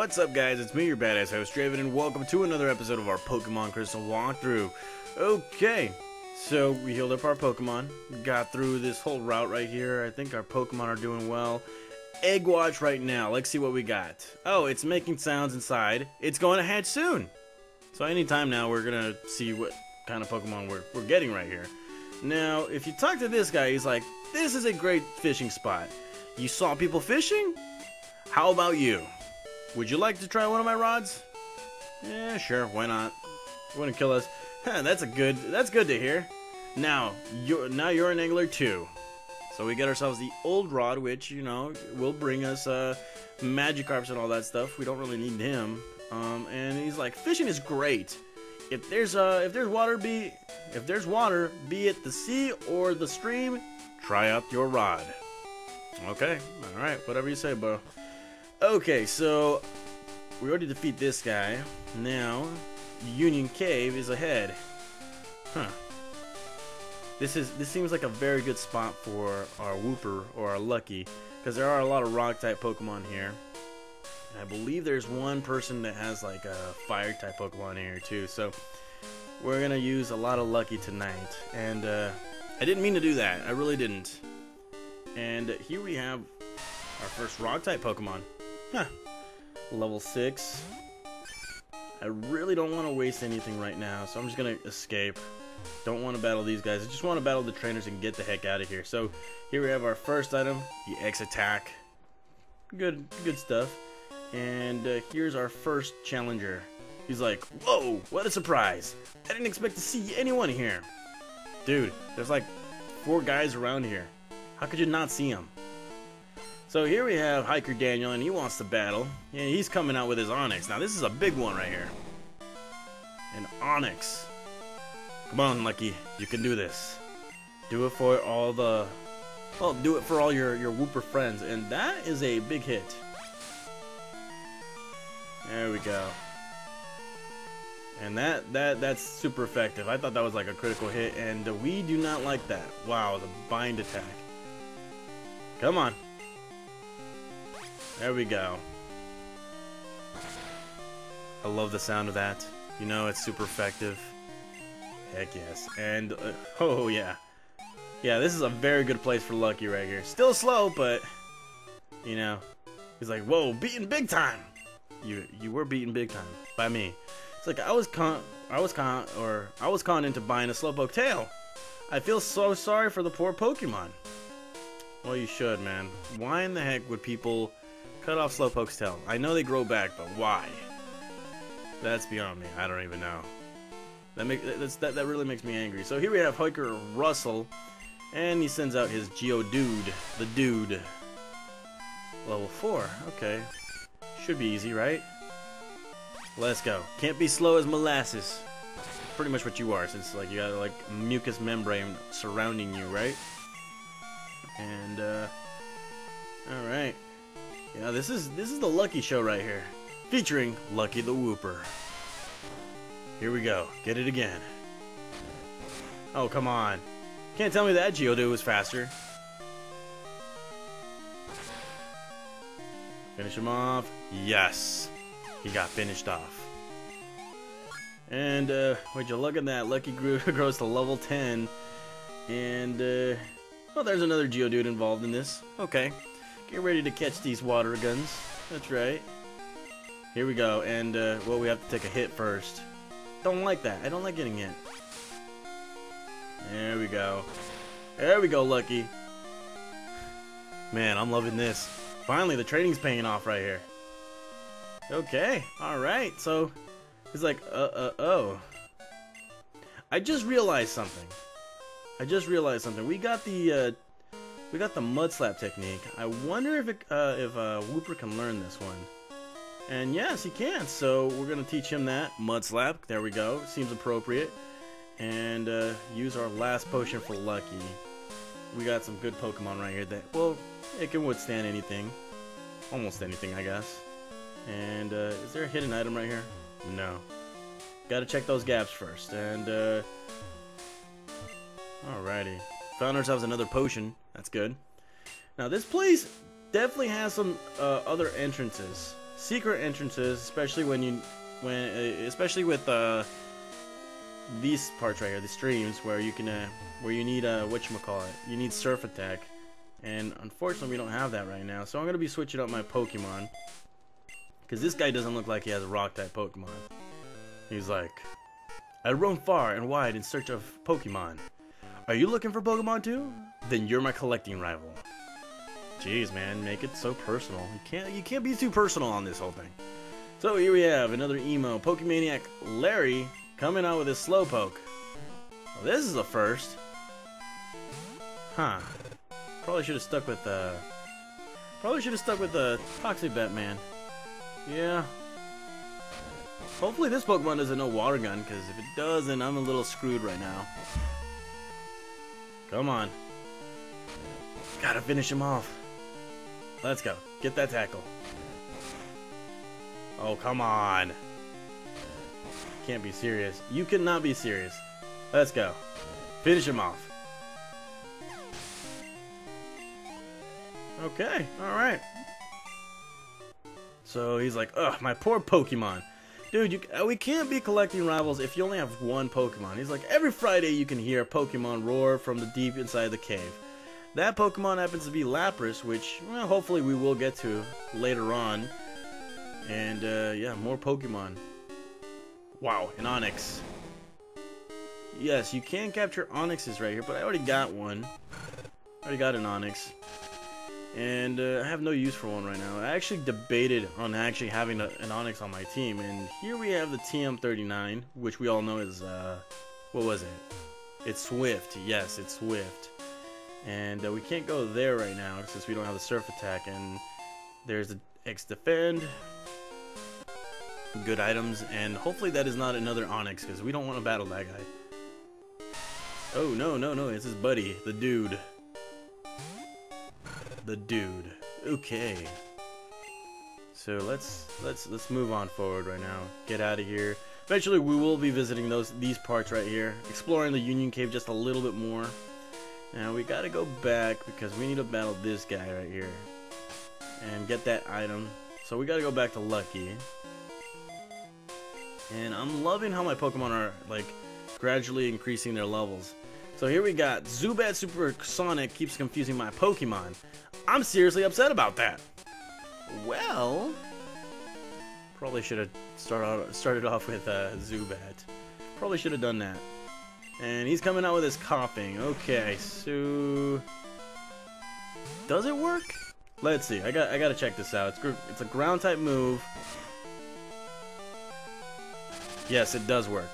What's up guys, it's me, your badass host, Draven, and welcome to another episode of our Pokemon Crystal walkthrough. Okay, so we healed up our Pokemon, got through this whole route right here, I think our Pokemon are doing well. Egg watch right now, let's see what we got. Oh, it's making sounds inside, it's going to hatch soon. So anytime now we're gonna see what kind of Pokemon we're, we're getting right here. Now, if you talk to this guy, he's like, this is a great fishing spot. You saw people fishing? How about you? Would you like to try one of my rods? Yeah, sure, why not? Wouldn't kill us. Huh, that's a good that's good to hear. Now, you're now you're an angler too. So we get ourselves the old rod, which, you know, will bring us uh Magikarps and all that stuff. We don't really need him. Um, and he's like, fishing is great. If there's uh if there's water be if there's water, be it the sea or the stream, try out your rod. Okay, alright, whatever you say, bro. Okay, so we already defeat this guy. Now, Union Cave is ahead. Huh. This is this seems like a very good spot for our Wooper or our Lucky, because there are a lot of rock type Pokemon here. And I believe there's one person that has like a fire type Pokemon here too. So we're gonna use a lot of Lucky tonight, and uh, I didn't mean to do that. I really didn't. And here we have our first rock type Pokemon. Huh. Level 6. I really don't want to waste anything right now, so I'm just going to escape. Don't want to battle these guys. I just want to battle the trainers and get the heck out of here. So here we have our first item, the X Attack. Good, good stuff. And uh, here's our first challenger. He's like, whoa, what a surprise. I didn't expect to see anyone here. Dude, there's like four guys around here. How could you not see them? So here we have Hiker Daniel, and he wants to battle. Yeah, he's coming out with his Onix. Now this is a big one right here. An Onix. Come on, Lucky. You can do this. Do it for all the... Well, do it for all your, your Wooper friends. And that is a big hit. There we go. And that, that that's super effective. I thought that was like a critical hit, and we do not like that. Wow, the bind attack. Come on. There we go. I love the sound of that. You know, it's super effective. Heck yes. And, uh, oh yeah. Yeah, this is a very good place for Lucky right here. Still slow, but, you know, he's like, whoa, beaten big time. You you were beaten big time by me. It's like I was con I was con or I was conned into buying a Slowpoke tail. I feel so sorry for the poor Pokemon. Well, you should, man. Why in the heck would people cut off Slowpoke's tail? I know they grow back, but why? That's beyond me. I don't even know. That make that that really makes me angry. So here we have Hiker Russell, and he sends out his Geodude, the dude. Level four. Okay, should be easy, right? Let's go. Can't be slow as molasses. Pretty much what you are, since like you got like mucus membrane surrounding you, right? And uh, all right. Yeah, this is this is the Lucky Show right here, featuring Lucky the Wooper. Here we go. Get it again. Oh come on! Can't tell me that Geodude was faster. Finish him off. Yes, he got finished off. And uh, would you look at that? Lucky grows to level 10, and uh, well, there's another Geodude involved in this. Okay. Get ready to catch these water guns. That's right. Here we go. And, uh, well, we have to take a hit first. Don't like that. I don't like getting hit. There we go. There we go, Lucky. Man, I'm loving this. Finally, the training's paying off right here. Okay. Alright. So, he's like, uh, uh, oh. I just realized something. I just realized something. We got the uh, we got the mud slap technique. I wonder if it, uh, if uh, Wooper can learn this one. And yes, he can. So we're gonna teach him that mud slap. There we go. Seems appropriate. And uh, use our last potion for Lucky. We got some good Pokemon right here that well, it can withstand anything, almost anything, I guess. And uh, is there a hidden item right here? No. Got to check those gaps first. And uh, Alrighty. Found ourselves another potion. That's good. Now this place definitely has some uh, other entrances. secret entrances, especially when you, when, uh, especially with uh, these parts right here, the streams where you can, uh, where you need uh, what you need surf attack, and unfortunately we don't have that right now. So I'm gonna be switching up my Pokemon, because this guy doesn't look like he has a Rock type Pokemon. He's like, I roam far and wide in search of Pokemon. Are you looking for Pokemon too? Then you're my collecting rival. Jeez, man, make it so personal. You can't you can't be too personal on this whole thing. So here we have another emo, Pokemaniac Larry, coming out with his Slowpoke. Well, this is a first. Huh. Probably should have stuck with uh Probably should have stuck with the uh, Toxic Batman. Yeah. Hopefully this Pokemon doesn't know Water Gun, because if it does, then I'm a little screwed right now. Come on. Gotta finish him off. Let's go. Get that tackle. Oh, come on. Can't be serious. You cannot be serious. Let's go. Finish him off. Okay, alright. So he's like, ugh, my poor Pokemon. Dude, you, uh, we can't be collecting rivals if you only have one Pokemon. He's like, every Friday you can hear a Pokemon roar from the deep inside the cave. That Pokemon happens to be Lapras, which, well, hopefully we will get to later on. And, uh, yeah, more Pokemon. Wow, an Onix. Yes, you can capture Onixes right here, but I already got one. I already got an Onix and uh, I have no use for one right now. I actually debated on actually having a, an Onix on my team, and here we have the TM39, which we all know is, uh, what was it? It's Swift, yes, it's Swift. And uh, we can't go there right now since we don't have the Surf Attack, and there's the X Defend, good items, and hopefully that is not another Onix, because we don't want to battle that guy. Oh, no, no, no, it's his buddy, the dude the dude. Okay. So let's let's let's move on forward right now. Get out of here. Eventually we will be visiting those these parts right here, exploring the Union Cave just a little bit more. Now we gotta go back because we need to battle this guy right here. And get that item. So we gotta go back to Lucky. And I'm loving how my Pokemon are like gradually increasing their levels. So here we got Zubat Supersonic keeps confusing my Pokemon. I'm seriously upset about that. Well, probably should have started started off with uh, Zubat. Probably should have done that. And he's coming out with his Koffing. Okay, so does it work? Let's see. I got I gotta check this out. It's it's a ground type move. Yes, it does work.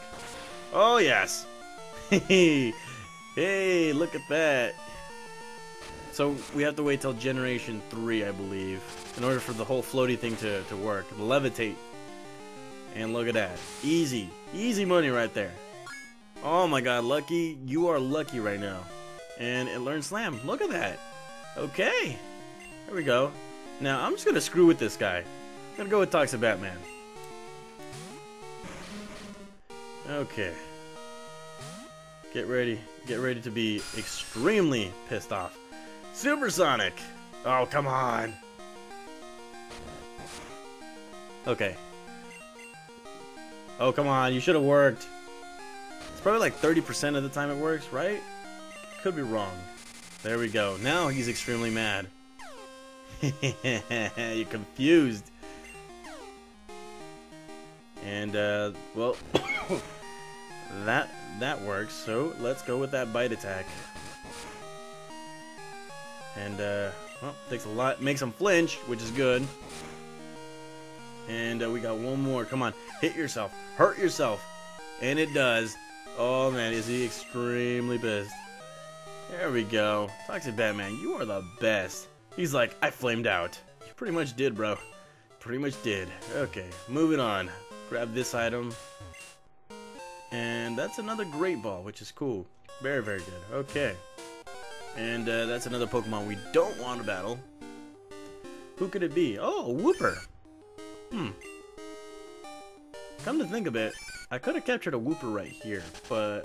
Oh yes. Hey, look at that. So we have to wait till generation 3, I believe, in order for the whole floaty thing to, to work. Levitate. And look at that. Easy. Easy money right there. Oh my god, Lucky. You are lucky right now. And it learns Slam. Look at that. Okay. There we go. Now, I'm just going to screw with this guy. I'm going to go with Toxic Batman. Okay. Get ready. Get ready to be extremely pissed off. Supersonic! Oh, come on! Okay. Oh, come on. You should have worked. It's probably like 30% of the time it works, right? Could be wrong. There we go. Now he's extremely mad. You're confused. And, uh, well, that that works, so let's go with that bite attack. And, uh, well, takes a lot, makes him flinch, which is good. And uh, we got one more. Come on, hit yourself, hurt yourself. And it does. Oh man, is he extremely pissed. There we go. Toxic Batman, you are the best. He's like, I flamed out. You pretty much did, bro. Pretty much did. Okay, moving on. Grab this item. And that's another Great Ball, which is cool. Very, very good. Okay. And uh, that's another Pokemon we don't want to battle. Who could it be? Oh, Wooper. Hmm. Come to think of it, I could have captured a Wooper right here, but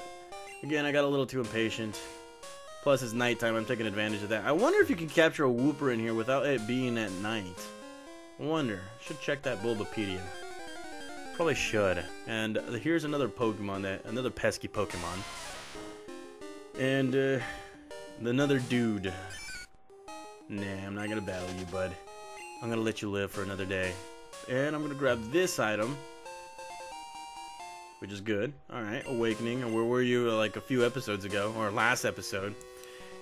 again, I got a little too impatient. Plus, it's nighttime. I'm taking advantage of that. I wonder if you can capture a Wooper in here without it being at night. I wonder. Should check that Bulbapedia. Probably should. And here's another Pokemon that another pesky Pokemon. And uh, another dude. Nah, I'm not gonna battle you, bud. I'm gonna let you live for another day. And I'm gonna grab this item. Which is good. Alright, Awakening. Where were you uh, like a few episodes ago? Or last episode.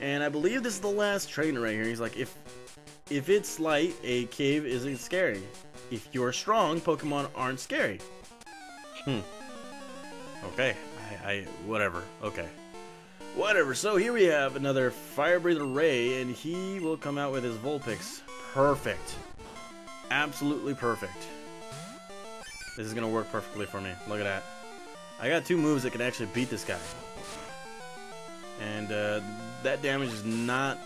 And I believe this is the last trainer right here. He's like, if if it's light, a cave isn't scary. If you're strong, Pokemon aren't scary. Hmm. Okay. I, I whatever. Okay. Whatever. So here we have another Fire Breather Ray, and he will come out with his Vulpix. Perfect. Absolutely perfect. This is gonna work perfectly for me. Look at that. I got two moves that can actually beat this guy. And uh, that damage is not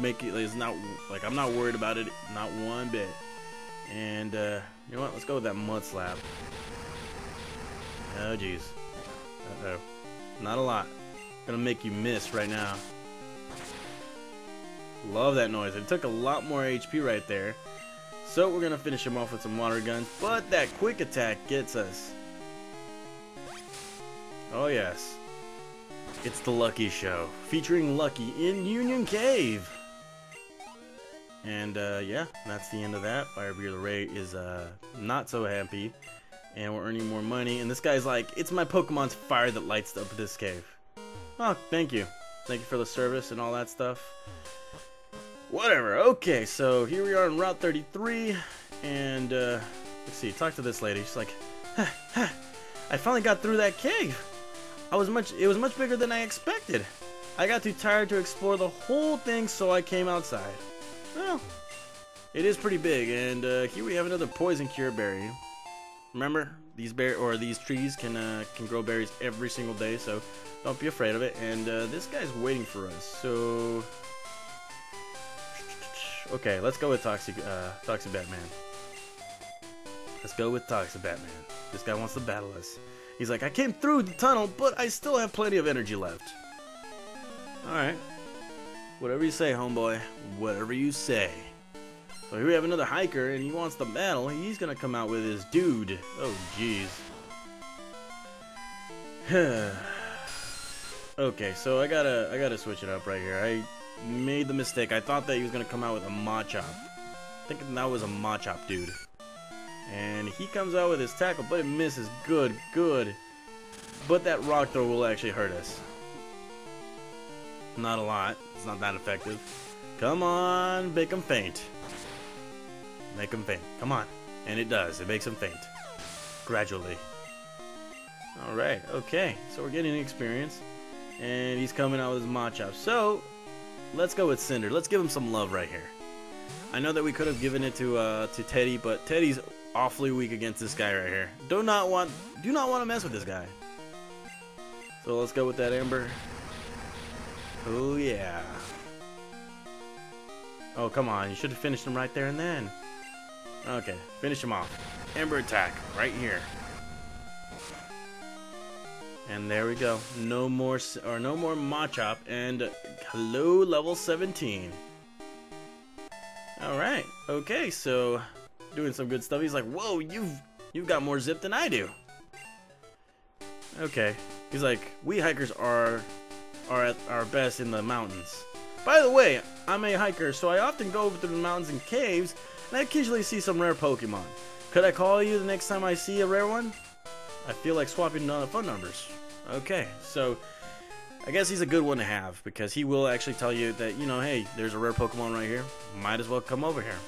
making it's not like I'm not worried about it not one bit. And uh, you know what? Let's go with that mud slap. Oh jeez. Uh oh. Not a lot. Gonna make you miss right now. Love that noise. It took a lot more HP right there. So we're gonna finish him off with some water guns, but that quick attack gets us. Oh yes. It's the Lucky Show, featuring Lucky in Union Cave. And uh, yeah, that's the end of that. Firebreather Ray is uh, not so happy, and we're earning more money. And this guy's like, it's my Pokemon's fire that lights up this cave. Oh, thank you. Thank you for the service and all that stuff. Whatever. Okay, so here we are on Route 33, and uh, let's see. Talk to this lady. She's like, I finally got through that cave. I was much. It was much bigger than I expected. I got too tired to explore the whole thing, so I came outside. Well, it is pretty big, and uh, here we have another poison cure berry. Remember, these bear or these trees can uh, can grow berries every single day, so don't be afraid of it. And uh, this guy's waiting for us, so okay, let's go with Toxic uh, Toxic Batman. Let's go with Toxic Batman. This guy wants to battle us. He's like, I came through the tunnel, but I still have plenty of energy left. Alright. Whatever you say, homeboy. Whatever you say. So here we have another hiker, and he wants the battle. He's gonna come out with his dude. Oh, jeez. okay, so I gotta, I gotta switch it up right here. I made the mistake. I thought that he was gonna come out with a Machop. Thinking that was a Machop dude. And he comes out with his tackle, but it misses. Good, good. But that rock throw will actually hurt us. Not a lot. It's not that effective. Come on, make him faint. Make him faint. Come on. And it does. It makes him faint. Gradually. Alright, okay. So we're getting experience. And he's coming out with his Machop. So, let's go with Cinder. Let's give him some love right here. I know that we could have given it to uh, to Teddy, but Teddy's awfully weak against this guy right here. Do not want do not want to mess with this guy. So let's go with that Ember. Oh yeah. Oh come on, you should have finished him right there and then. Okay, finish him off. Ember attack, right here. And there we go. No more or no more Machop and hello level 17. All right. Okay, so doing some good stuff. He's like, "Whoa, you've you've got more zip than I do." Okay. He's like, "We hikers are are at our best in the mountains." By the way, I'm a hiker, so I often go over to the mountains and caves, and I occasionally see some rare Pokemon. Could I call you the next time I see a rare one? I feel like swapping uh, phone numbers. Okay, so I guess he's a good one to have because he will actually tell you that, you know, hey, there's a rare Pokemon right here. Might as well come over here.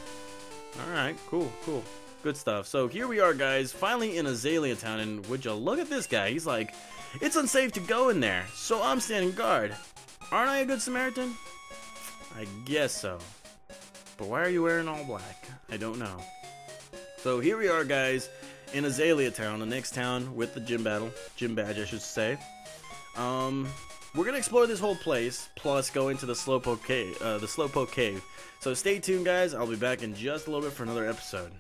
Alright, cool, cool. Good stuff. So here we are, guys, finally in Azalea Town, and would you look at this guy? He's like, it's unsafe to go in there, so I'm standing guard. Aren't I a good Samaritan? I guess so. But why are you wearing all black? I don't know. So here we are, guys, in Azalea Town, the next town with the gym battle. Gym badge, I should say. Um, we're gonna explore this whole place, plus go into the Slowpoke cave. Uh, the Slowpoke cave. So stay tuned, guys. I'll be back in just a little bit for another episode.